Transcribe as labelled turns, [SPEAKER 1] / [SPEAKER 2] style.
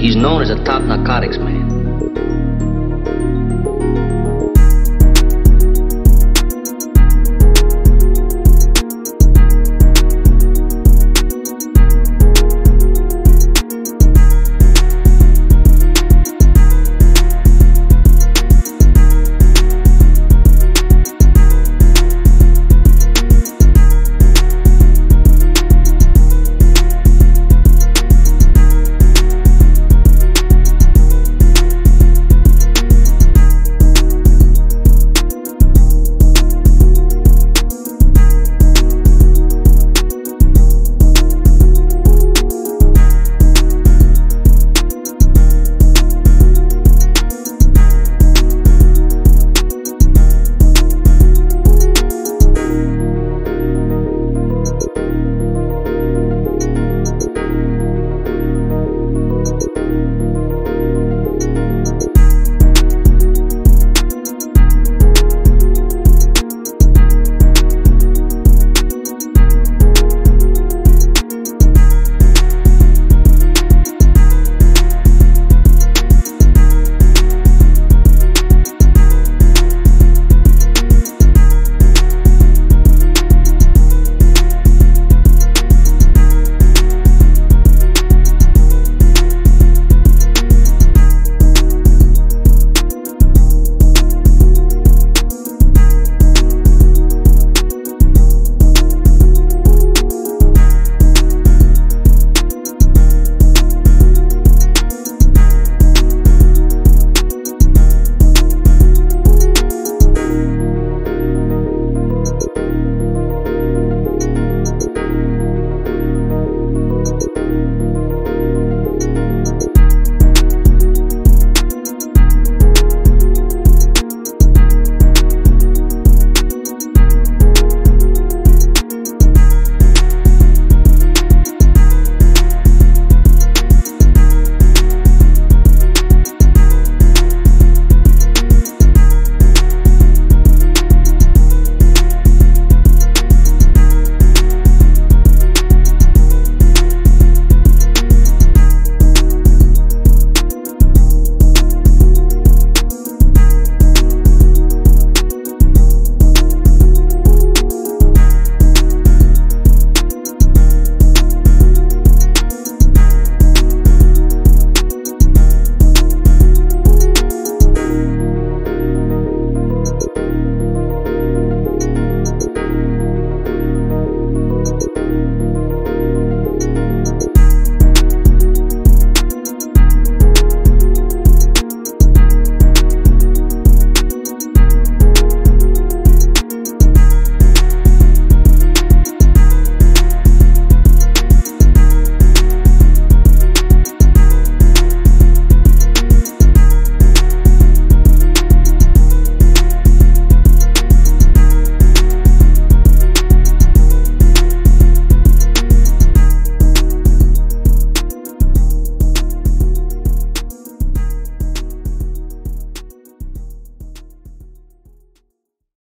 [SPEAKER 1] He's known as a top narcotics man.